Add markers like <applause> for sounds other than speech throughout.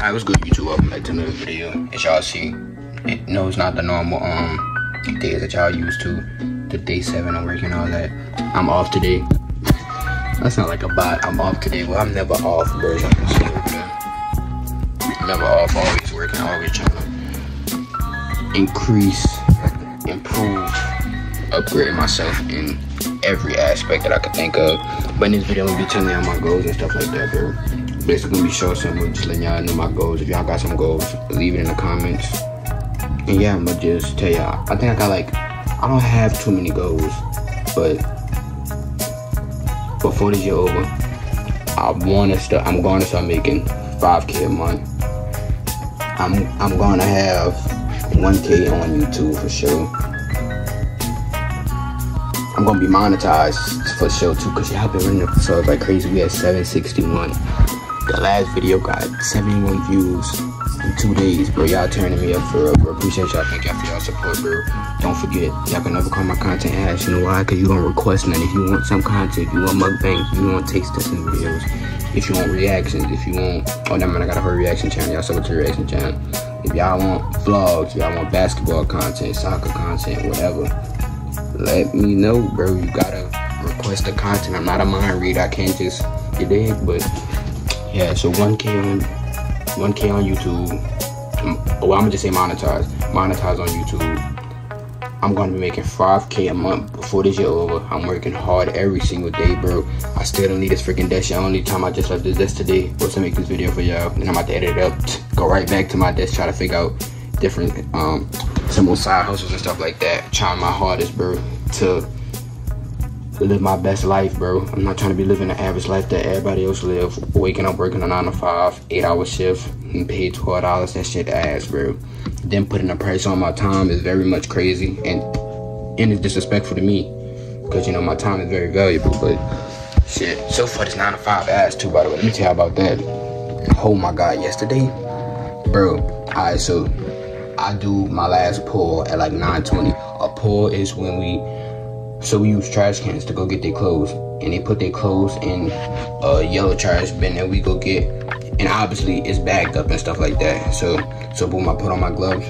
Alright, what's good YouTube? Welcome back to another video. As y'all see, it, no, it's not the normal um days that y'all used to. The day seven I'm working all that. I'm off today. <laughs> That sound like a bot. I'm off today. Well, I'm never off, bro. Never off, always working, always trying to increase, improve, upgrade myself in every aspect that I could think of. But in this video, I'm gonna be telling y'all my goals and stuff like that, bro basically gonna be short simple, just letting y'all know my goals. If y'all got some goals, leave it in the comments. And yeah, I'm gonna just tell y'all. I think I got like, I don't have too many goals, but before this year over, I wanna start. I'm to start making 5k a month. I'm I'm gonna have 1k on YouTube for sure. I'm gonna be monetized for sure too, cause y'all been running episodes like crazy. We had 761. The last video got 71 views in two days, bro. Y'all turning me up for real, bro. Appreciate y'all. Thank y'all for y'all support, bro. Don't forget, y'all can never call my content ass. You know why? Because you don't request none. If you want some content, if you want mukbangs, you want taste testing videos, if you want reactions, if you want, oh, that man, I got a whole reaction channel. Y'all to the reaction channel. If y'all want vlogs, y'all want basketball content, soccer content, whatever, let me know, bro. You gotta request the content. I'm not a mind reader. I can't just, you dig? But yeah, so 1K on 1K on YouTube. Um, well, I'm gonna just say monetize. Monetize on YouTube. I'm gonna be making 5K a month before this year over. I'm working hard every single day, bro. I still don't need this freaking desk. The only time I just left this desk today was to make this video for y'all. Then I'm about to edit it up, <tsk> go right back to my desk, try to figure out different um simple side hustles and stuff like that. Trying my hardest, bro, to live my best life, bro. I'm not trying to be living the average life that everybody else live. Waking up, working a nine to five, eight hour shift, and paid twelve dollars. That shit ass, bro. Then putting a price on my time is very much crazy and and it's disrespectful to me because you know my time is very valuable. But shit, so far this nine to five ass too. By the way, let me tell you about that. Oh my god, yesterday, bro. Alright, so I do my last pull at like 9:20. A pull is when we so we use trash cans to go get their clothes, and they put their clothes in a yellow trash bin, that we go get. And obviously it's bagged up and stuff like that. So so boom, I put on my gloves.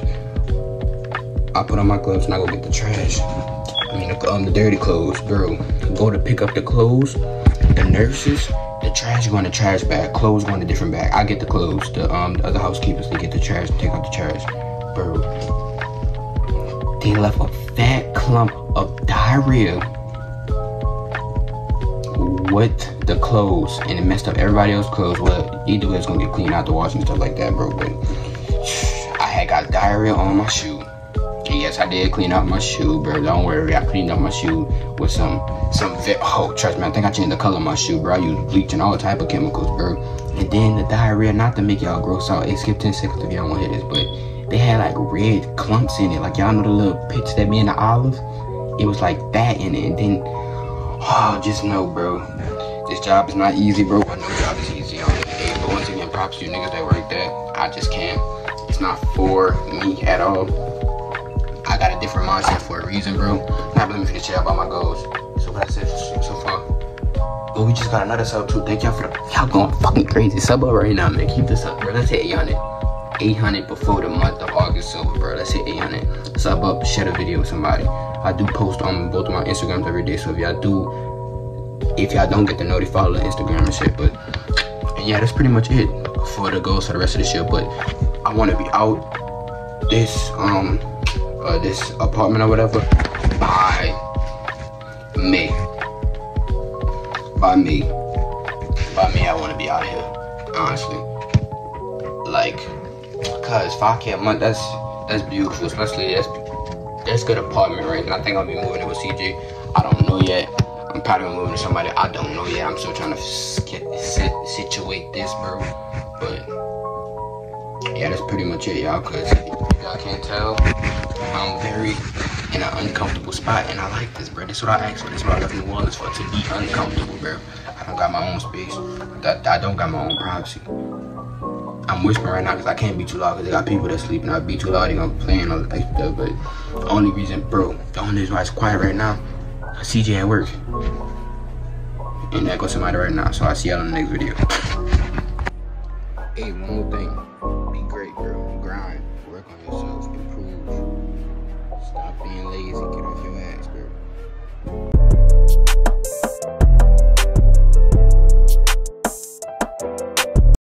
I put on my gloves and I go get the trash. I mean, um, the dirty clothes, bro. Go to pick up the clothes. The nurses, the trash go in the trash bag. Clothes go in a different bag. I get the clothes. The um the other housekeepers they get the trash, take out the trash, bro. They left a fat clump of diarrhea with the clothes and it messed up everybody else's clothes. Well, either way, it's gonna get cleaned out the wash and stuff like that, bro. But <sighs> I had got diarrhea on my shoe. And yes, I did clean out my shoe, bro. Don't worry, I cleaned up my shoe with some some oh trust me, I think I changed the color of my shoe, bro. I use bleach and all type of chemicals, bro. And then the diarrhea, not to make y'all gross out. It skipped 10 seconds if y'all want to hear this, but they had like red clumps in it. Like y'all know the little pits that be in the olive? It was like that in it. And then oh just know bro. This job is not easy, bro. I know job is easy on the day. But once again, props to you niggas that work there. I just can't. It's not for me at all. I got a different mindset for a reason, bro. Now let me finish chat about my goals. So what I said so far. But we just got another sub too. Thank y'all for the y'all going fucking crazy. Sub up right now, man. Keep this up, bro. Let's hit 800. 800 before the month of August over, bro. Let's hit 800. Sub up, share the video with somebody. I do post on both of my Instagrams every day. So if y'all do, if y'all don't get the note, follow the Instagram and shit. But and yeah, that's pretty much it for the goals for the rest of the shit. But I want to be out this um uh, this apartment or whatever by May. By May. By May, I want to be out here. Honestly, like, cause 5k a month, that's that's beautiful. Especially that's that's good apartment right now. I think I'll be moving it with CJ. I don't know yet. I'm probably moving to somebody I don't know yet. I'm still trying to sit, situate this, bro. But yeah, that's pretty much it, y'all. Cause y'all can't tell, I'm very in an uncomfortable spot, and I like this, bro. This is what I asked for. This is what I left New Orleans for, to be uncomfortable, bro. I don't got my own space. I don't got my own privacy. I'm whispering right now because I can't be too loud because they got people that sleep and I'll be too loud, they gonna play and all that stuff. But the only reason, bro, the only reason why it's quiet right now, I CJ at work. And there goes somebody right now, so I'll see y'all in the next video. Hey, one more thing.